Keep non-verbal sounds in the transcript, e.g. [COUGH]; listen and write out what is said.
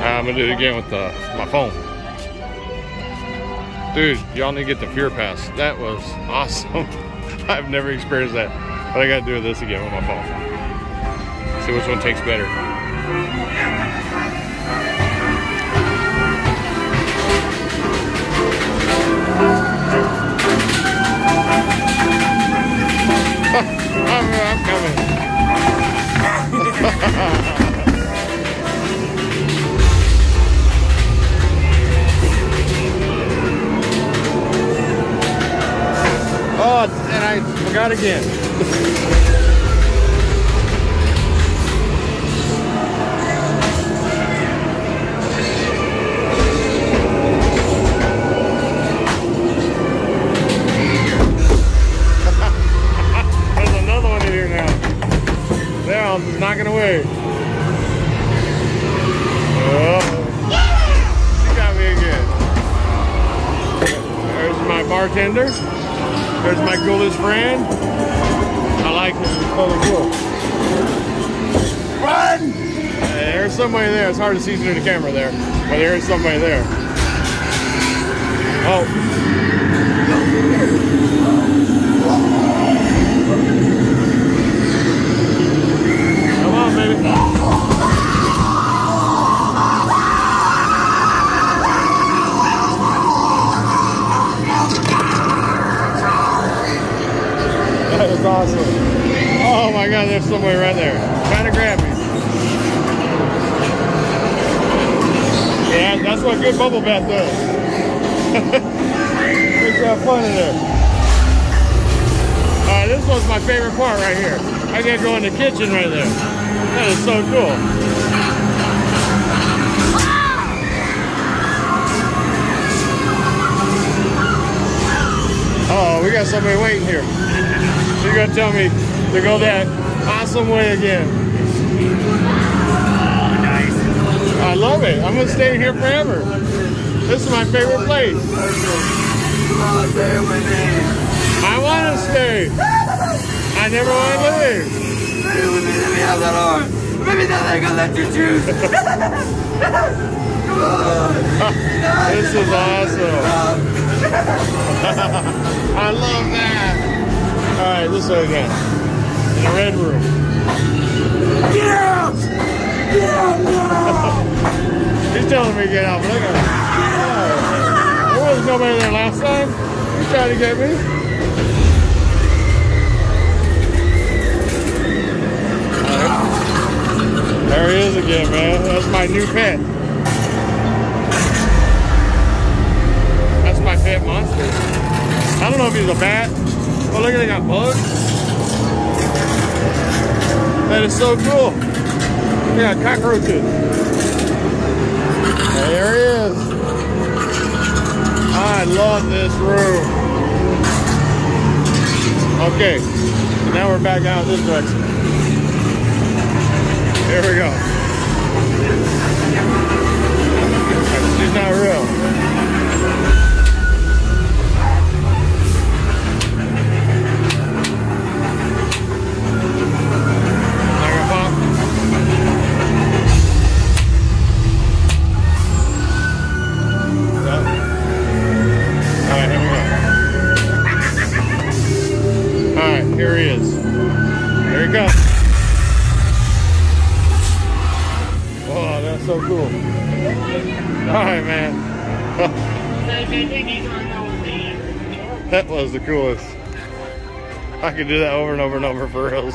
I'm gonna do it again with uh, my phone. Dude, y'all need to get the Fear Pass. That was [LAUGHS] awesome. I've never experienced that. But I gotta do this again with my phone. See which one takes better. Again. There's another one in here now. There, I'm knocking away. Oh, she got me again. There's my bartender. There's my coolest friend. I like him. He's totally cool. Run! there's somebody there. It's hard to see through the camera there, but there is somebody there. Oh. Awesome. Oh my god, there's somebody right there. Trying to grab me. Yeah, that's what good bubble bath does. [LAUGHS] Makes fun in there. This was my favorite part right here. I gotta go in the kitchen right there. That is so cool. Oh, we got somebody waiting here. You're gonna tell me to go that awesome way again. I love it. I'm gonna stay here forever. This is my favorite place. I want to stay. I never want to leave. maybe that is [LAUGHS] gonna let you choose This is awesome. [LAUGHS] I. Right, again. In the red room. Get out! Get out now! He's telling me to get out, but look at him. There was nobody there last time. He's trying to get me. There he is again, man. That's my new pet. That's my pet monster. I don't know if he's a bat. Oh, look at they got bugs. That is so cool. Yeah, cockroaches. There he is. I love this room. Okay, now we're back out this direction. Here we go. So cool. [LAUGHS] Alright, man. [LAUGHS] that was the coolest. I could do that over and over and over for reals.